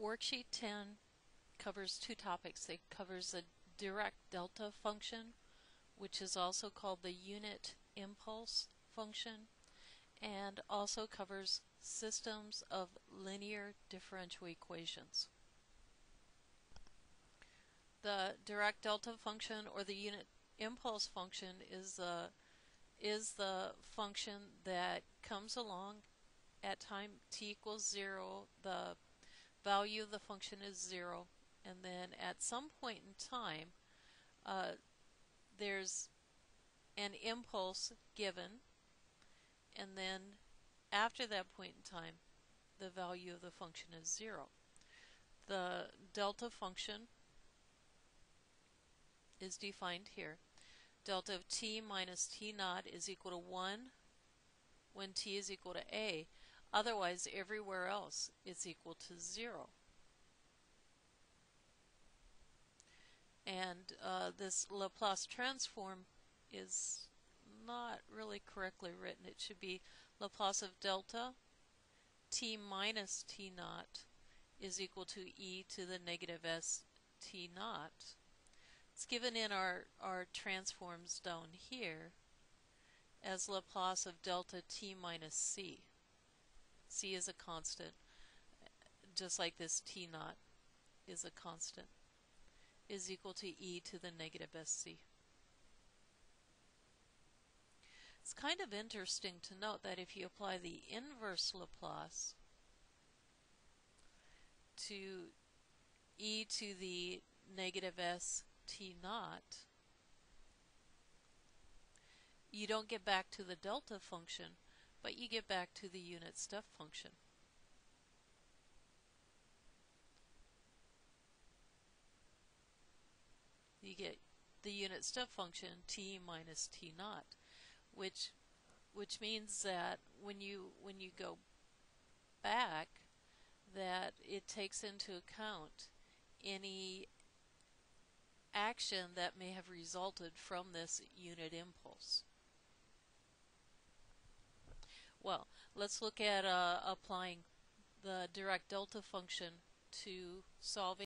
Worksheet 10 covers two topics. It covers the Dirac delta function, which is also called the unit impulse function, and also covers systems of linear differential equations. The Dirac delta function or the unit impulse function is the is the function that comes along at time t equals 0. The value of the function is 0 and then at some point in time uh, there's an impulse given and then after that point in time the value of the function is 0. The delta function is defined here. Delta of t minus t naught is equal to 1 when t is equal to a. Otherwise, everywhere else is equal to 0. And uh, this Laplace transform is not really correctly written. It should be Laplace of delta t minus t naught is equal to e to the negative s t naught. It's given in our, our transforms down here as Laplace of delta t minus c. c is a constant, just like this t naught is a constant, is equal to e to the negative sc. It's kind of interesting to note that if you apply the inverse Laplace to e to the negative s t naught, you don't get back to the delta function, but you get back to the unit step function. You get the unit step function t minus t naught, which which means that when you when you go back that it takes into account any action that may have resulted from this unit impulse. Well, let's look at uh, applying the Dirac delta function to solving